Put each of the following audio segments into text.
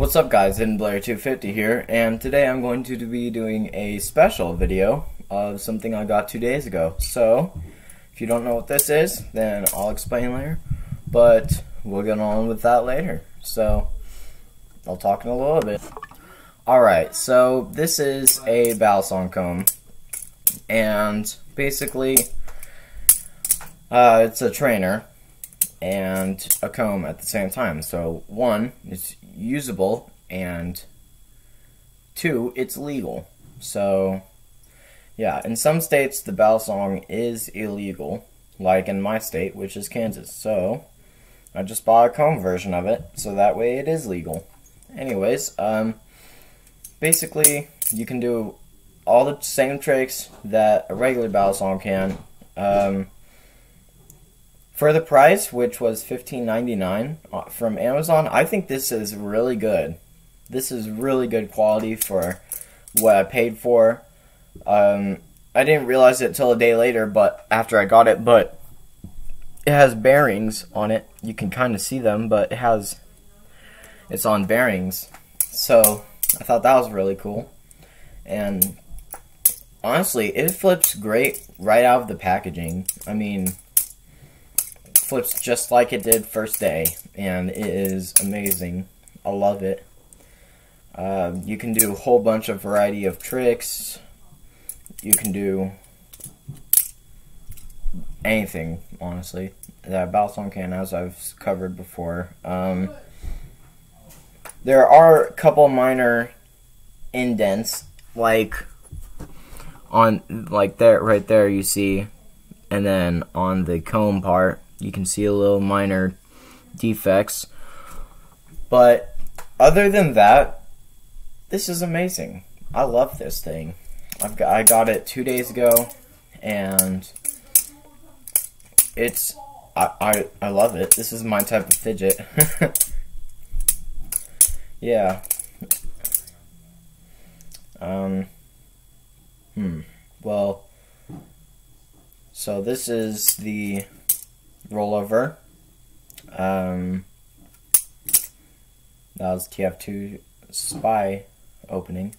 What's up guys, Hiddenblader 250 here, and today I'm going to be doing a special video of something I got two days ago. So, if you don't know what this is, then I'll explain later, but we'll get on with that later. So, I'll talk in a little bit. Alright, so this is a Balisong comb, and basically, uh, it's a trainer, and a comb at the same time. So, one, it's usable, and two, it's legal. So, yeah, in some states, the Balisong is illegal, like in my state, which is Kansas. So, I just bought a comb version of it, so that way it is legal. Anyways, um, basically, you can do all the same tricks that a regular Balisong can. Um, for the price, which was $15.99 uh, from Amazon, I think this is really good. This is really good quality for what I paid for. Um, I didn't realize it till a day later, but after I got it, but it has bearings on it. You can kind of see them, but it has it's on bearings. So I thought that was really cool. And honestly, it flips great right out of the packaging. I mean, flips just like it did first day, and it is amazing. I love it. Uh, you can do a whole bunch of variety of tricks. You can do anything, honestly. That Balisong can, as I've covered before. Um, there are a couple minor indents, like on like there, right there. You see, and then on the comb part, you can see a little minor defects. But other than that, this is amazing. I love this thing. I've got, I got it two days ago, and it's I, I I love it. This is my type of fidget. yeah. Um. Hmm. Well. So this is the rollover. Um, that was TF2 spy opening.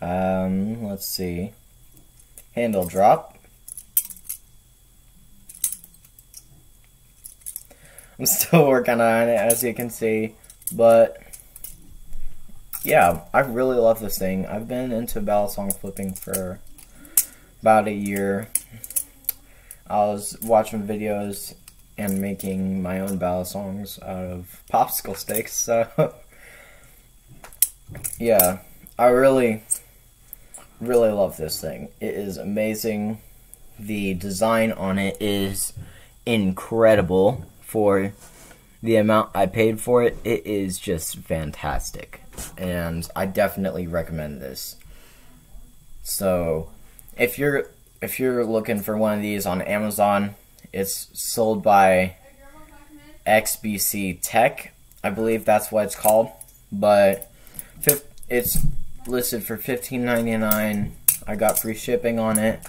Um, let's see. Handle drop. I'm still working on it, as you can see, but yeah, I really love this thing. I've been into Balisong flipping for about a year. I was watching videos and making my own Balisongs out of popsicle sticks. So, yeah, I really, really love this thing. It is amazing. The design on it is incredible for the amount I paid for it. It is just fantastic. And I definitely recommend this. So, if you're if you're looking for one of these on Amazon, it's sold by XBC Tech. I believe that's what it's called. But it's listed for $15.99. I got free shipping on it.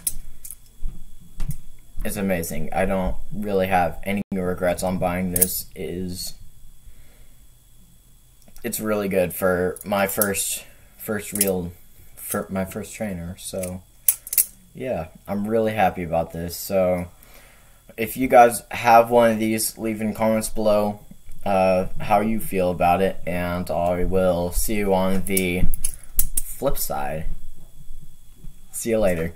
It's amazing. I don't really have any regrets on buying this. It is it's really good for my first first real for my first trainer. So yeah, I'm really happy about this. So, if you guys have one of these, leave in comments below uh, how you feel about it, and I will see you on the flip side. See you later.